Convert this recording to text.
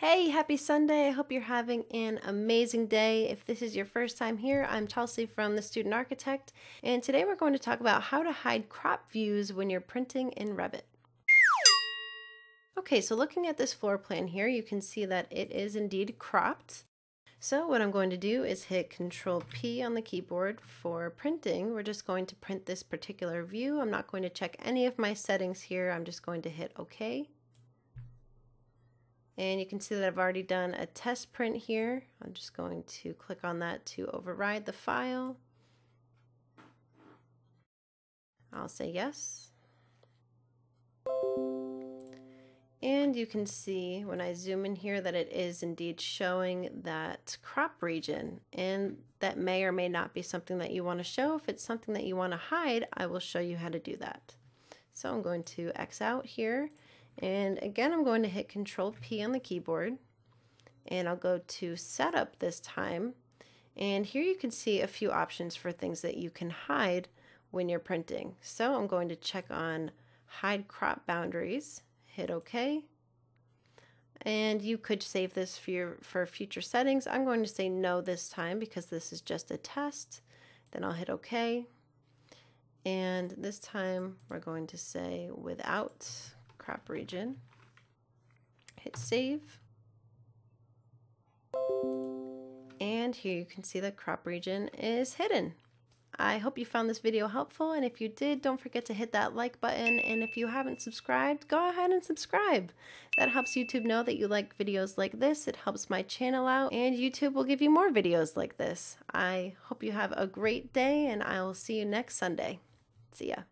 Hey, happy Sunday. I hope you're having an amazing day. If this is your first time here, I'm Chelsea from The Student Architect, and today we're going to talk about how to hide crop views when you're printing in Revit. Okay, so looking at this floor plan here, you can see that it is indeed cropped. So what I'm going to do is hit Control P on the keyboard for printing. We're just going to print this particular view. I'm not going to check any of my settings here. I'm just going to hit OK. And you can see that I've already done a test print here. I'm just going to click on that to override the file. I'll say yes. And you can see when I zoom in here that it is indeed showing that crop region and that may or may not be something that you want to show. If it's something that you want to hide, I will show you how to do that. So I'm going to X out here and again, I'm going to hit Control P on the keyboard and I'll go to Setup this time. And here you can see a few options for things that you can hide when you're printing. So I'm going to check on Hide Crop Boundaries, hit OK. And you could save this for, your, for future settings. I'm going to say no this time because this is just a test. Then I'll hit OK. And this time we're going to say without crop region. Hit save. And here you can see the crop region is hidden. I hope you found this video helpful and if you did don't forget to hit that like button and if you haven't subscribed go ahead and subscribe. That helps YouTube know that you like videos like this, it helps my channel out and YouTube will give you more videos like this. I hope you have a great day and I will see you next Sunday. See ya.